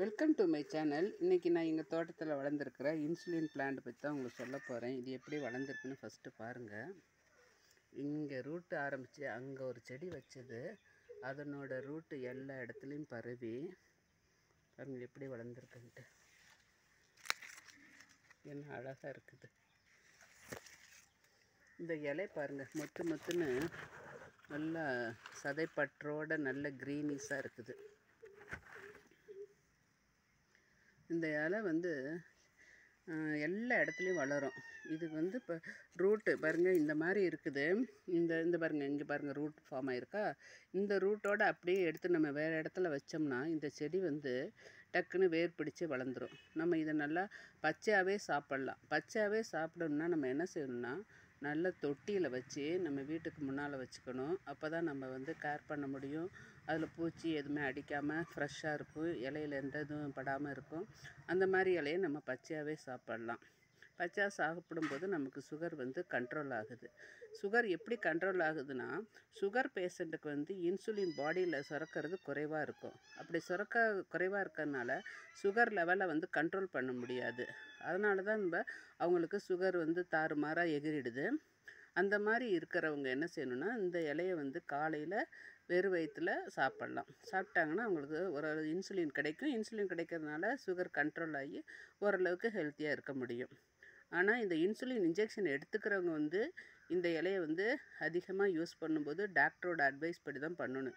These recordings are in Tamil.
வெல்கம் டு மை சேனல் இன்றைக்கி நான் எங்கள் தோட்டத்தில் வளர்ந்துருக்கிற இன்சுலின் பிளான்ட் பற்றி தான் உங்களுக்கு சொல்ல போகிறேன் இது எப்படி வளர்ந்துருக்குன்னு ஃபஸ்ட்டு பாருங்கள் இங்கே ரூட்டு ஆரம்பித்து அங்கே ஒரு செடி வச்சது. அதனோட ரூட்டு எல்லா இடத்துலையும் பரவி. பாருங்கள் எப்படி வளர்ந்துருக்குன்ட்டு. என்ன அழகாக இருக்குது. இந்த இலை பாருங்கள் மொத்து மொத்துன்னு நல்லா சதைப்பற்றோடு நல்ல க்ரீனிஸாக இருக்குது. இந்த இலை வந்து எல்லா இடத்துலையும் வளரும். இதுக்கு வந்து இப்போ ரூட்டு பாருங்கள் இந்த மாதிரி இருக்குது. இந்த இந்த பாருங்கள் இங்கே பாருங்கள் ரூட் ஃபார்ம் ஆகிருக்கா இந்த ரூட்டோடு அப்படியே எடுத்து நம்ம வேறு இடத்துல வச்சோம்னா இந்த செடி வந்து டக்குன்னு வேர் பிடிச்சி வளர்ந்துடும் நம்ம இதை நல்லா பச்சையாகவே சாப்பிட்லாம். பச்சையாகவே சாப்பிடணும்னா நம்ம என்ன செய்யணும்னா நல்ல தொட்டியில் வச்சு நம்ம வீட்டுக்கு முன்னால் வச்சுக்கணும். அப்போ தான் நம்ம வந்து கேர் பண்ண முடியும். அதில் பூச்சி எதுவுமே அடிக்காமல் ஃப்ரெஷ்ஷாக இருக்கும். இலையில எந்த இதுவும் படாமல் இருக்கும். அந்த மாதிரி இலையை நம்ம பச்சையாகவே சாப்பிட்லாம். பச்சையாக சாப்பிடும்போது நமக்கு சுகர் வந்து கண்ட்ரோல் ஆகுது. சுகர் எப்படி கண்ட்ரோல் ஆகுதுன்னா சுகர் பேஷண்ட்டுக்கு வந்து இன்சுலின் பாடியில் சுரக்கிறது குறைவாக இருக்கும். அப்படி சுரக்க குறைவாக இருக்கிறதுனால சுகர் லெவலை வந்து கண்ட்ரோல் பண்ண முடியாது. அதனால தான் நம்ம அவங்களுக்கு சுகர் வந்து தாறுமாறாக எகிரிடுது. அந்த மாதிரி இருக்கிறவங்க என்ன செய்யணும்னா இந்த இலையை வந்து காலையில் வெறும் வயிற்றில் சாப்பிட்லாம். சாப்பிட்டாங்கன்னா அவங்களுக்கு ஒரு இன்சுலின் கிடைக்கும். இன்சுலின் கிடைக்கிறதுனால சுகர் கண்ட்ரோல் ஆகி ஓரளவுக்கு ஹெல்த்தியாக இருக்க முடியும். ஆனால் இந்த இன்சுலின் இன்ஜெக்ஷன் எடுத்துக்கிறவங்க வந்து இந்த இலையை வந்து அதிகமாக யூஸ் பண்ணும்போது டாக்டரோட அட்வைஸ் படி தான் பண்ணணும்.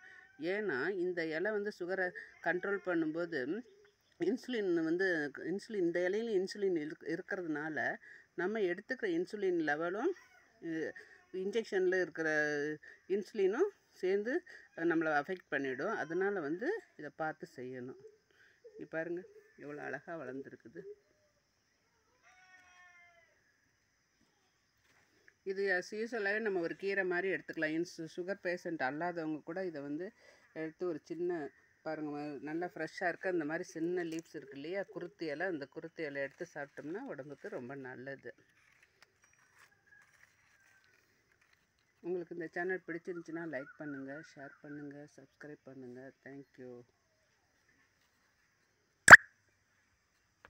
ஏன்னா இந்த இலை வந்து சுகரை கண்ட்ரோல் பண்ணும்போது இன்சுலின் வந்து இன்சுலின் இந்த இலையில இன்சுலின் இருக் இருக்கிறதுனால நம்ம எடுத்துக்கிற இன்சுலின் லெவலும் இன்ஜெக்ஷனில் இருக்கிற இன்சுலினும் சேர்ந்து நம்மளை அஃபெக்ட் பண்ணிவிடும் அதனால் வந்து இதை பார்த்து செய்யணும். இப்போ பாருங்க எவ்வளோ அழகாக வளர்ந்துருக்குது. இது as நம்ம ஒரு கீரை மாதிரி எடுத்துக்கலாம். இன்ஸ் சுகர் பேஷண்ட் அல்லாதவங்க கூட இதை வந்து எடுத்து ஒரு சின்ன பாருங்கள் நல்லா ஃப்ரெஷ்ஷாக இருக்க அந்த மாதிரி சின்ன லீவ்ஸ் இருக்கு இல்லையா? குருத்தி இலை அந்த குருத்தி இலை எடுத்து சாப்பிட்டோம்னா உடம்புக்கு ரொம்ப நல்லது. உங்களுக்கு இந்த சேனல் பிடிச்சிருந்துச்சுன்னா லைக் பண்ணுங்கள் ஷேர் பண்ணுங்கள் சப்ஸ்கிரைப் பண்ணுங்கள் தேங்க்யூ